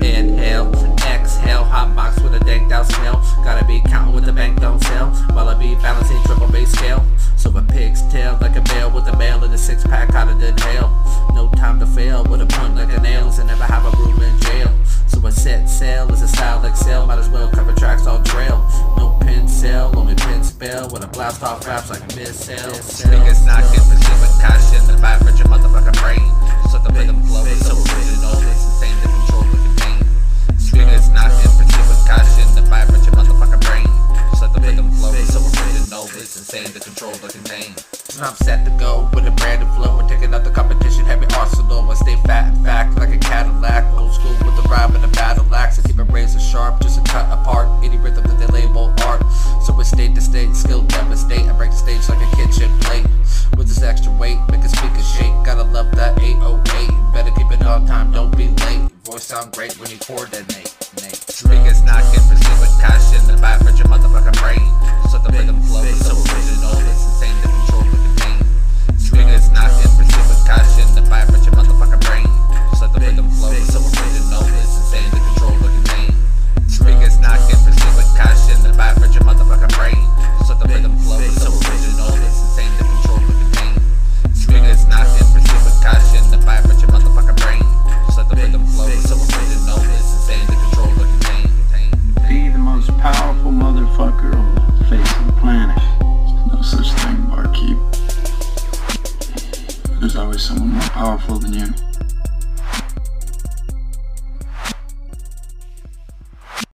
Inhale, exhale, hot box with a dang down smell. Gotta be counting with the bank don't sell. While I be balancing triple bass scale. So a pig's like a bell with a male in a six pack hotter than hell. No time to fail with a point like a nails and never have a rule in jail. So a set sail is a style like might as well cover tracks all trail. No pencil, only pen spell with a blast off raps like a missile. Niggas getting brain. So the rhythm flow is so original, it's insane to control the contain. Niggas knocking, proceed with caution. The vibrate your motherfucking brain. So the rhythm flow is so original, it's insane to control the contain. I'm set to go with a brand new flow. We're taking out the competition, heavy arsenal. I stay fat and fact like a Cadillac. Old school with the rhyme and the battle axe. I keep it razor sharp just to cut apart any rhythm that they label art. So it's state to state, skill devastate. I break the stage like a kitchen plate. Sound great when you coordinate. There's always someone more powerful than you.